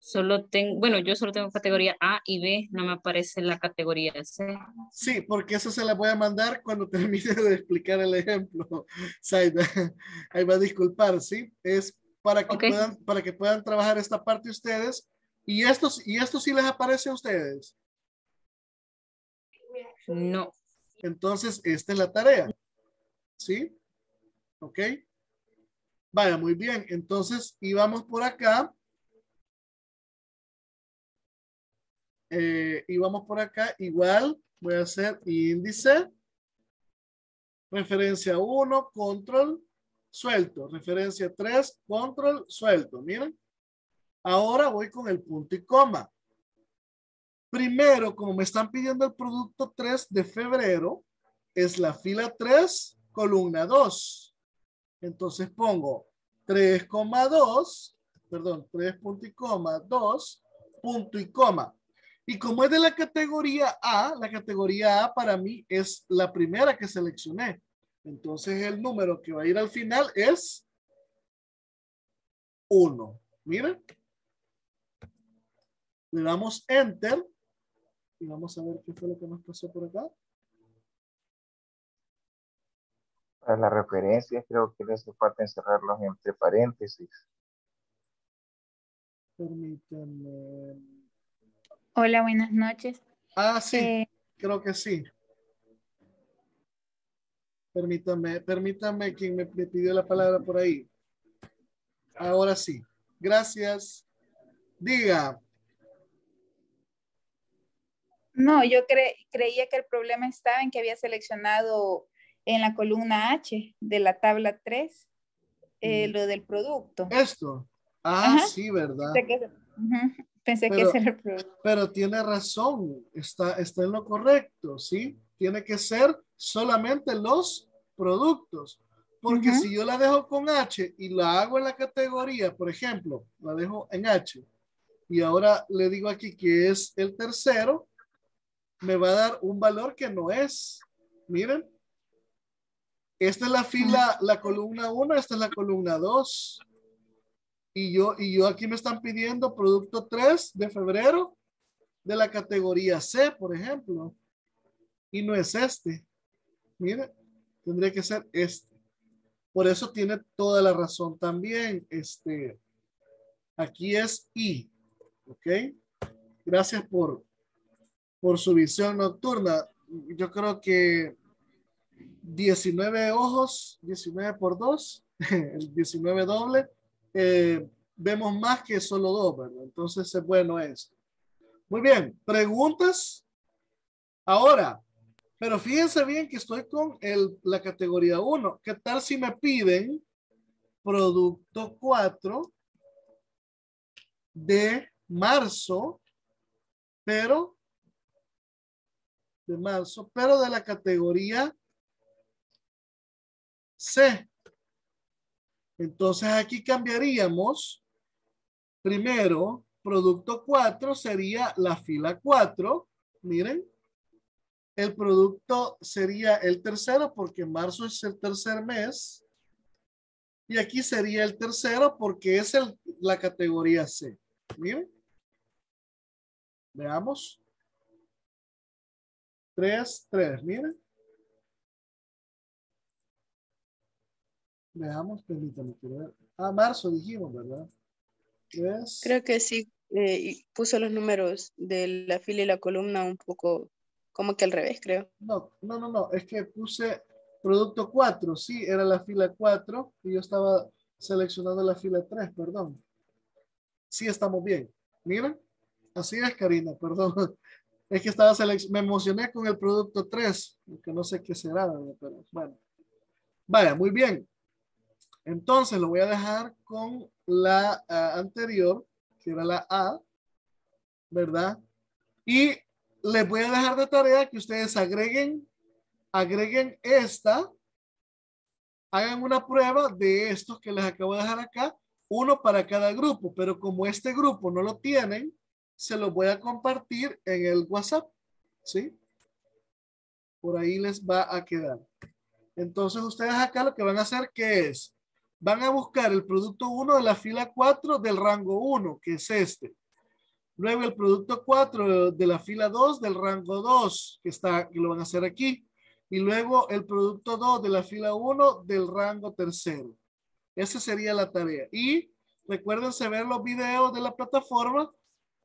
Solo tengo, bueno, yo solo tengo categoría A y B, no me aparece la categoría C. Sí, porque eso se la voy a mandar cuando termine de explicar el ejemplo. Saida, ahí va a disculpar, ¿sí? Es para que, puedan, para que puedan trabajar esta parte ustedes. ¿Y esto, ¿Y esto sí les aparece a ustedes? No. Entonces, esta es la tarea. ¿Sí? ¿Ok? Vaya, muy bien. Entonces, íbamos por acá eh, y vamos por acá, igual voy a hacer índice, referencia 1, control, suelto, referencia 3, control, suelto, miren. Ahora voy con el punto y coma. Primero, como me están pidiendo el producto 3 de febrero, es la fila 3, columna 2. Entonces pongo 3,2, perdón, 3 punto y coma, 2, punto y coma. Y como es de la categoría A, la categoría A para mí es la primera que seleccioné. Entonces el número que va a ir al final es 1. Miren. Le damos Enter. Y vamos a ver qué fue lo que nos pasó por acá. Para la referencia creo que les hace falta encerrarlos entre paréntesis. Permítanme. Hola, buenas noches. Ah, sí, eh, creo que sí. Permítame, permítame quien me, pidió la palabra por ahí. Ahora sí. Gracias. Diga. No, yo creía que el problema estaba en que había seleccionado en la columna H de la tabla 3 eh, mm. lo del producto. Esto. Ah, sí, ¿verdad? Pensé que ese era el problema. Pero tiene razón, está, está en lo correcto, ¿sí? Tiene que ser solamente los productos. Porque si yo la dejo con H y la hago en la categoría, por ejemplo, la dejo en H y ahora le digo aquí que es el tercero, me va a dar un valor que no es. Miren. Esta es la fila, la columna 1, esta es la columna 2 y yo, y yo aquí me están pidiendo producto 3 de febrero de la categoría C, por ejemplo. Y no es este. Mire, tendría que ser este. Por eso tiene toda la razón también. Este, aquí es I. ¿Ok? Gracias por, por su visión nocturna. Yo creo que 19 ojos, 19 por 2, el 19 doble eh, vemos más que solo dos, ¿verdad? Entonces es bueno esto. Muy bien, preguntas. Ahora, pero fíjense bien que estoy con el, la categoría 1. ¿Qué tal si me piden producto 4 de marzo, pero de marzo, pero de la categoría C. Entonces aquí cambiaríamos primero producto 4 sería la fila 4. Miren. El producto sería el tercero porque marzo es el tercer mes. Y aquí sería el tercero porque es el, la categoría C. Miren. Veamos. 3, 3. Miren. Veamos, permítame. Ah, marzo dijimos, ¿verdad? Creo que sí. Eh, puso los números de la fila y la columna un poco como que al revés, creo. No, no, no, no. Es que puse producto 4. Sí, era la fila 4 y yo estaba seleccionando la fila 3, perdón. Sí, estamos bien. Miren. Así es, Karina, perdón. Es que estaba me emocioné con el producto 3, que no sé qué será, pero bueno. Vaya, muy bien. Entonces lo voy a dejar con la ah, anterior, que era la A, ¿verdad? Y les voy a dejar de tarea que ustedes agreguen, agreguen esta, hagan una prueba de estos que les acabo de dejar acá, uno para cada grupo, pero como este grupo no lo tienen, se los voy a compartir en el WhatsApp, ¿sí? Por ahí les va a quedar. Entonces ustedes acá lo que van a hacer, ¿qué es? van a buscar el producto 1 de la fila 4 del rango 1, que es este. Luego el producto 4 de la fila 2 del rango 2, que, está, que lo van a hacer aquí. Y luego el producto 2 de la fila 1 del rango tercero. Esa sería la tarea. Y recuérdense ver los videos de la plataforma.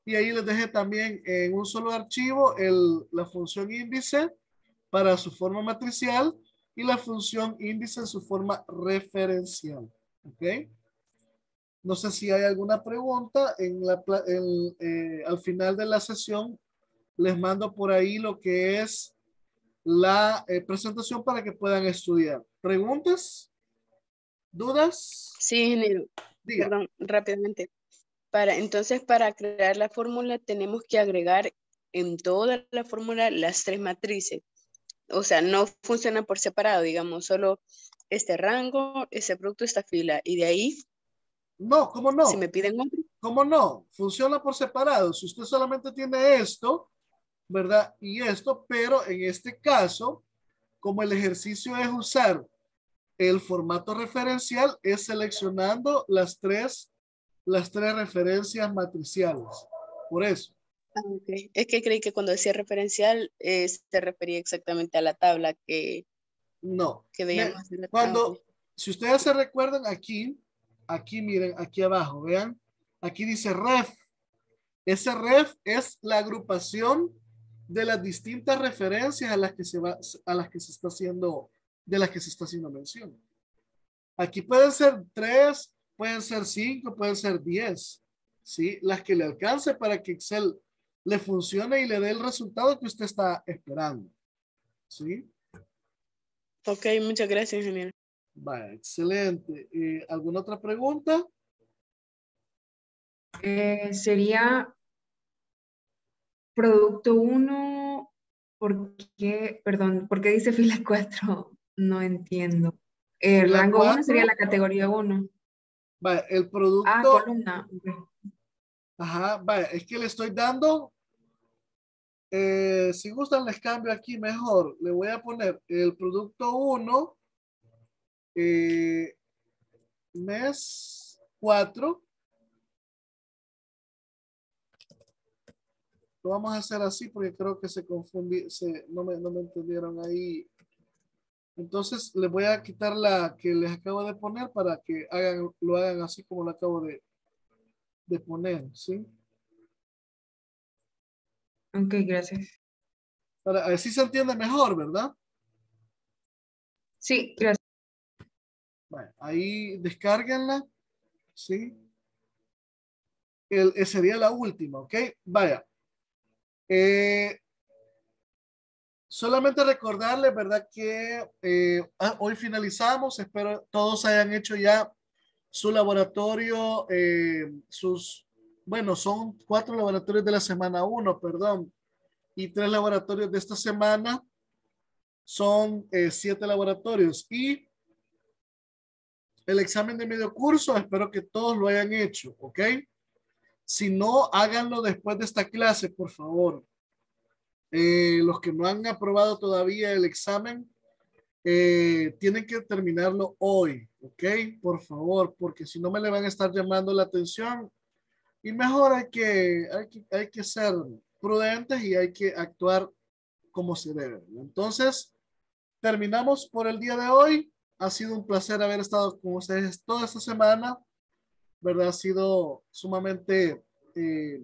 Y ahí les dejé también en un solo archivo el, la función índice para su forma matricial y la función índice en su forma referencial. ¿Ok? No sé si hay alguna pregunta. En la, eh, al final de la sesión les mando por ahí lo que es la eh, presentación para que puedan estudiar. ¿Preguntas? ¿Dudas? Sí, ingeniero. Perdón, rápidamente. Para, entonces, para crear la fórmula tenemos que agregar en toda la fórmula las tres matrices o sea, no funciona por separado, digamos, solo este rango, ese producto, esta fila, y de ahí. No, ¿cómo no? Si me piden otro. ¿Cómo no? Funciona por separado. Si usted solamente tiene esto, ¿verdad? Y esto, pero en este caso, como el ejercicio es usar el formato referencial, es seleccionando las tres, las tres referencias matriciales. Por eso. Ah, es que creí que cuando decía referencial eh, se refería exactamente a la tabla que, no. Que veíamos. cuando, si ustedes se recuerdan aquí, aquí miren, aquí abajo, vean, aquí dice ref. Ese ref es la agrupación de las distintas referencias a las que se va, a las que se está haciendo, de las que se está haciendo mención. Aquí pueden ser tres, pueden ser cinco, pueden ser diez, ¿sí? Las que le alcance para que Excel le funcione y le dé el resultado que usted está esperando. ¿Sí? Ok, muchas gracias, ingeniero. Vale, excelente. Eh, ¿Alguna otra pregunta? Eh, sería producto 1, ¿por qué, perdón, por qué dice fila 4? No entiendo. El rango 1 sería la categoría 1. Vale, el producto... Ah, columna. Ajá, vaya, es que le estoy dando, eh, si gustan les cambio aquí mejor, le voy a poner el producto 1, eh, mes 4. Lo vamos a hacer así porque creo que se confundí, no, me, no me entendieron ahí. Entonces les voy a quitar la que les acabo de poner para que hagan, lo hagan así como lo acabo de, de poner, ¿sí? Ok, gracias. Para, así se entiende mejor, ¿verdad? Sí, gracias. Bueno, ahí descárguenla, ¿sí? El, eh, sería la última, ¿ok? Vaya. Eh, solamente recordarles, ¿verdad? Que eh, ah, hoy finalizamos. Espero todos hayan hecho ya su laboratorio, eh, sus bueno, son cuatro laboratorios de la semana uno, perdón, y tres laboratorios de esta semana son eh, siete laboratorios y el examen de medio curso, espero que todos lo hayan hecho, ¿ok? Si no, háganlo después de esta clase, por favor. Eh, los que no han aprobado todavía el examen, eh, tienen que terminarlo hoy, ¿ok? Por favor, porque si no me le van a estar llamando la atención y mejor hay que, hay que, hay que ser prudentes y hay que actuar como se debe. Entonces, terminamos por el día de hoy. Ha sido un placer haber estado con ustedes toda esta semana. ¿Verdad? Ha sido sumamente eh,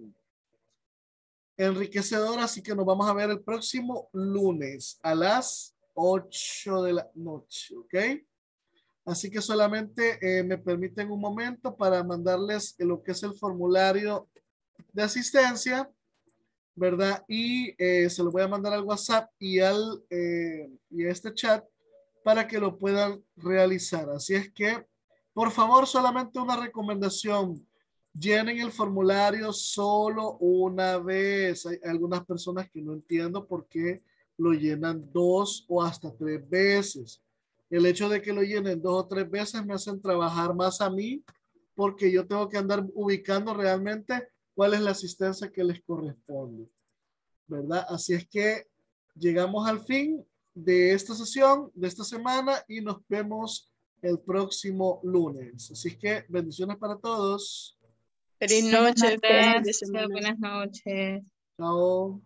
enriquecedor. Así que nos vamos a ver el próximo lunes a las 8 de la noche. ¿Ok? Así que solamente eh, me permiten un momento para mandarles lo que es el formulario de asistencia, ¿verdad? Y eh, se lo voy a mandar al WhatsApp y, al, eh, y a este chat para que lo puedan realizar. Así es que, por favor, solamente una recomendación. Llenen el formulario solo una vez. Hay algunas personas que no entiendo por qué lo llenan dos o hasta tres veces el hecho de que lo llenen dos o tres veces me hacen trabajar más a mí porque yo tengo que andar ubicando realmente cuál es la asistencia que les corresponde. ¿Verdad? Así es que llegamos al fin de esta sesión, de esta semana y nos vemos el próximo lunes. Así que bendiciones para todos. Feliz noche. Buenas noches. Chao.